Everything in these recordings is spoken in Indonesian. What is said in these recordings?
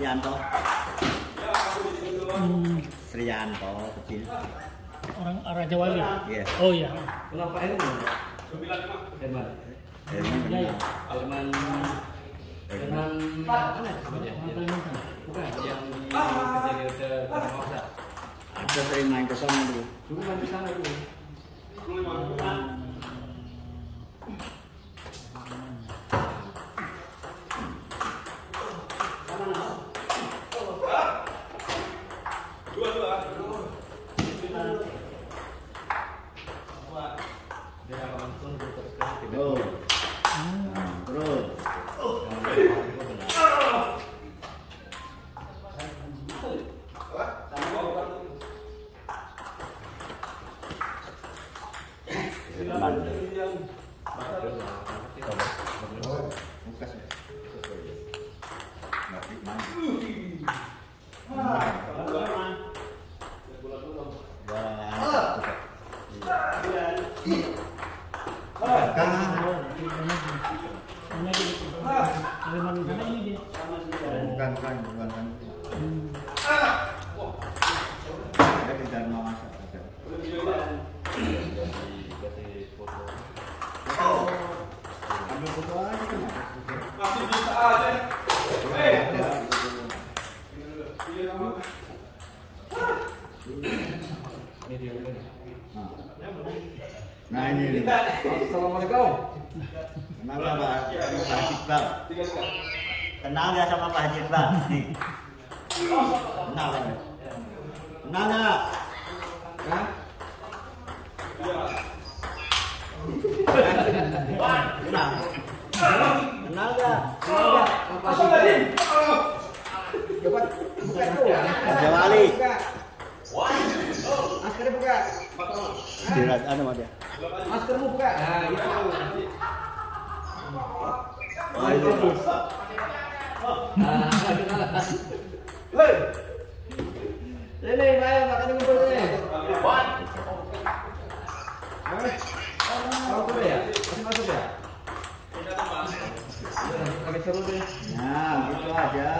Sugianto. Hmm, Srianto kecil. orang Raja Wali. Iya. Oh iya. Kenapa Herman? Herman. Herman Iya, iya. Herman. Herman. Bukan yang di Karawang. Ada sering main ke sana dulu. Dulu di sana dulu. subscribe. Oh. Dharma Masa. ada. Ambil foto aja kan. Masih bisa aja. Ini ini. Nah. Ini nih. Assalamualaikum. Kenal Pak Pak Iqbal? Kenal nggak sama Pak Haji Iqbal? Kenal? Kenal nggak? Hah? Kenal. Kenal. Raja Wali. Buka. Maskermu buka. Itu. Hei. Sini, ayo makan ngumpul sini. Hah? Masuk ya? Masih masuk ya? Lagi seru deh. Nah, gitu aja.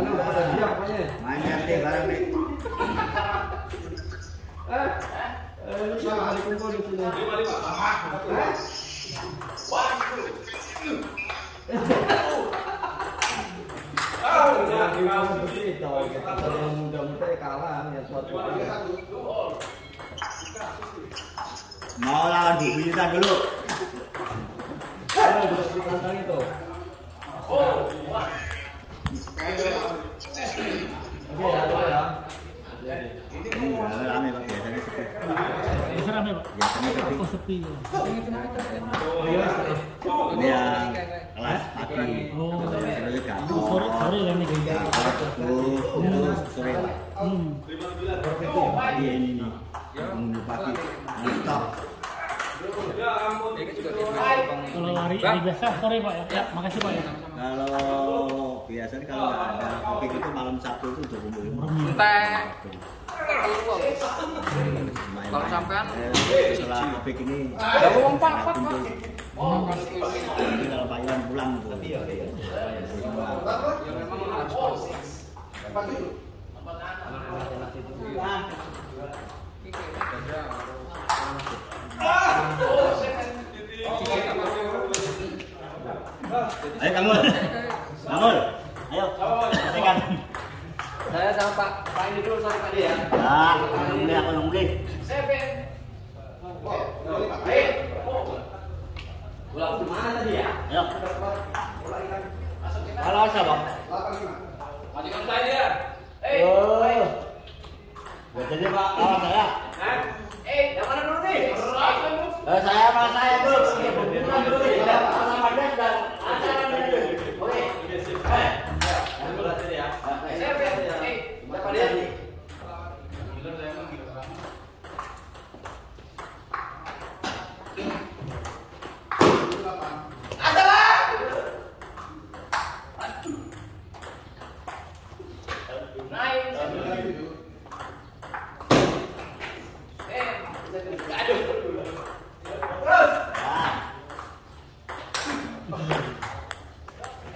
Bener, pada diam pokoknya. Main RT bareng nih. Eh, eh, lu sama kali kumpul di sini. Hah? Jangan dibilang begitu, kita kalau yang muda-muda ya kalah ya suatu. Mau lawan Bu dulu. Ayo, harus ditantang itu. Oke ya, coba ya. Iya, rame Pak biasanya sepi. Oh ya. Oh iya, Ini yang kelas pagi. Oh. Kan. Hmm. Lari hari biasa. Sore pak ya. Ya. Makasih pak ya. Kalau biasanya kalau nggak ada kopi itu malam Sabtu itu udah kumpul. Teh. Kalau sampean? Eh, setelah kopi ini Ada uang pak, pak. Jadi kalau Pak Iwan pulang tuh. Ayo kamu. Kamu. Ayo. Sampaikan. Saya sama Pak Pak ini dulu sorry tadi ya. Ya, nunggu deh, aku nunggu deh. Pulang di mana tadi ya? Ayo. Halo, siapa? Majikan saya. Oh. Ya, jadi Pak, lawan saya. Eh, yang mana dulu nih? Eh, saya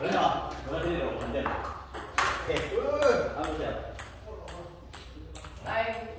Voilà, voilà, on va dire. Ok. Allons-y. Bye.